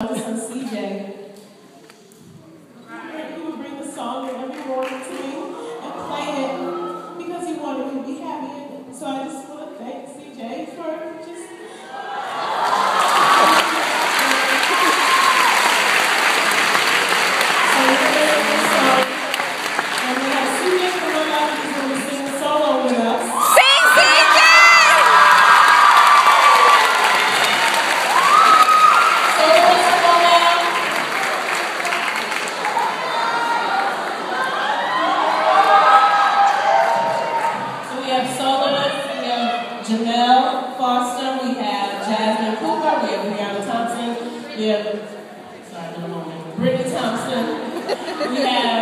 Yeah. We have Brianna Thompson, we have, sorry, Brittany Thompson, we have